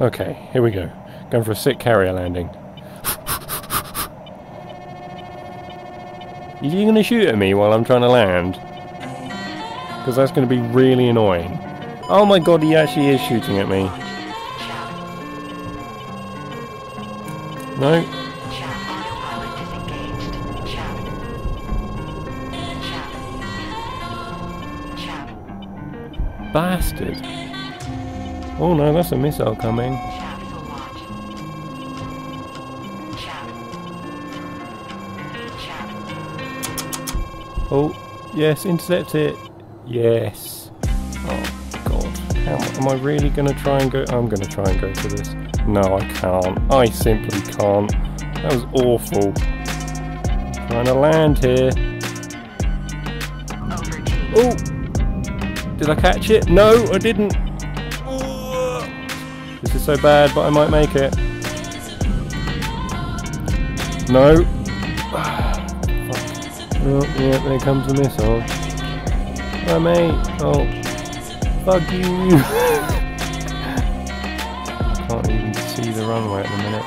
Okay, here we go. Going for a sick carrier landing. He going to shoot at me while I'm trying to land? Because that's going to be really annoying. Oh my god, he actually is shooting at me. No? Bastard. Oh no, that's a missile coming. Oh, yes, intercept it. Yes. Oh god. How, am I really gonna try and go? I'm gonna try and go for this. No, I can't. I simply can't. That was awful. Trying to land here. Oh! Did I catch it? No, I didn't. This is so bad, but I might make it. No. Oh, yeah, there comes the missile. Oh, mate. Oh. Fuck you. Can't even see the runway at the minute.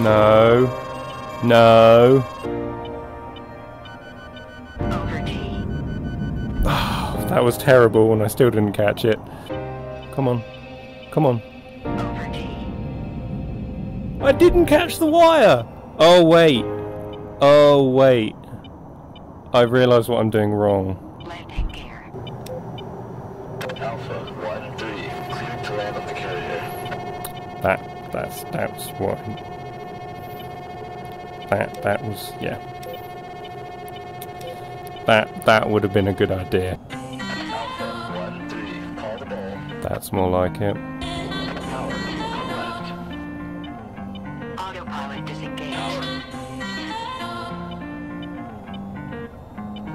No. No. That was terrible and I still didn't catch it. Come on. Come on. I didn't catch the wire! Oh, wait. Oh, wait. I realise what I'm doing wrong. Landing gear. Alpha 1 3, cleared to land on the carrier. That, that's, that's what... That, that was, yeah. That, that would have been a good idea. Alpha 1 3, call the ball. That's more like it.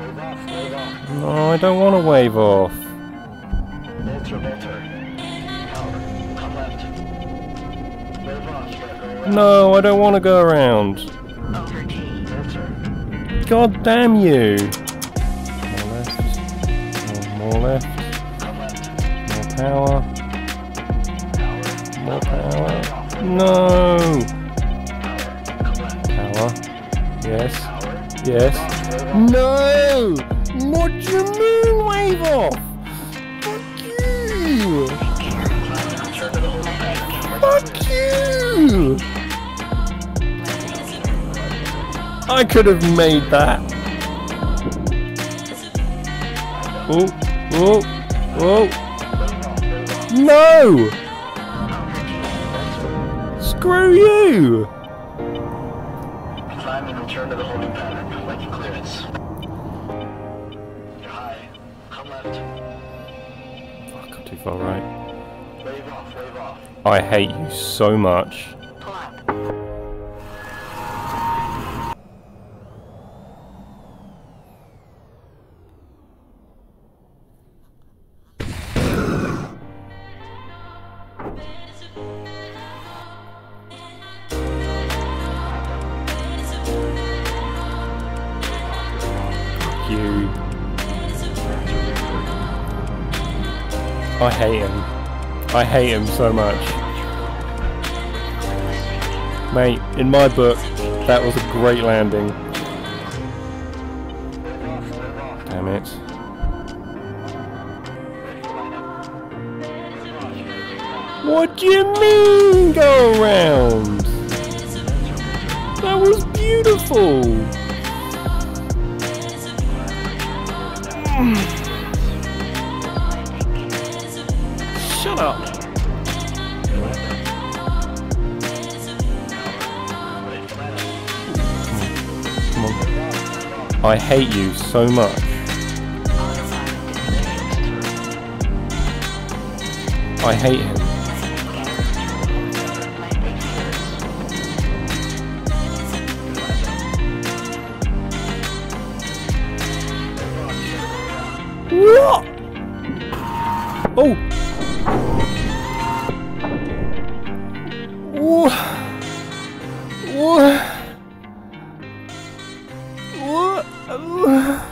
No, I don't want to wave off. No, I don't want to go around. God damn you! More left. More, left. More power. Power, More power. No! Power. Yes. Yes. No! What do you mean wave off? Fuck you! Fuck you! I could have made that. Oh, oh, oh. No! Screw you! Return to the holding pattern. Waiting clearance. You're high. Come left. Too far right. Wave off, wave off. I hate you so much. Pull up. I hate him. I hate him so much. Mate, in my book, that was a great landing. Damn it. What do you mean go around? That was beautiful. I hate you so much. I hate him. What? Oh.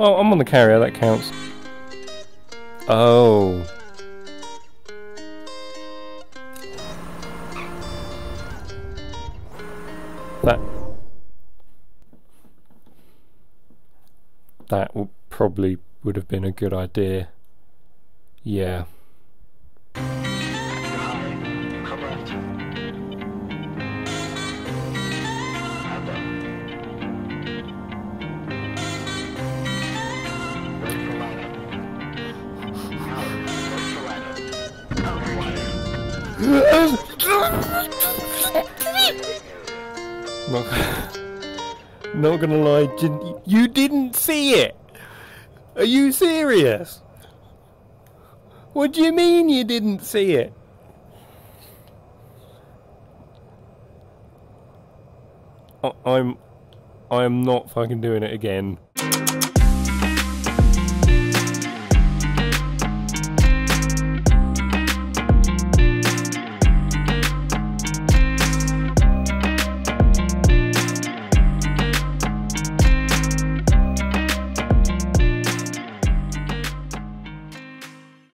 Oh, I'm on the carrier, that counts. Oh. That... That probably would have been a good idea. Yeah. Not, not gonna lie, didn't- you didn't see it. Are you serious? What do you mean you didn't see it? I- I'm, I am not fucking doing it again.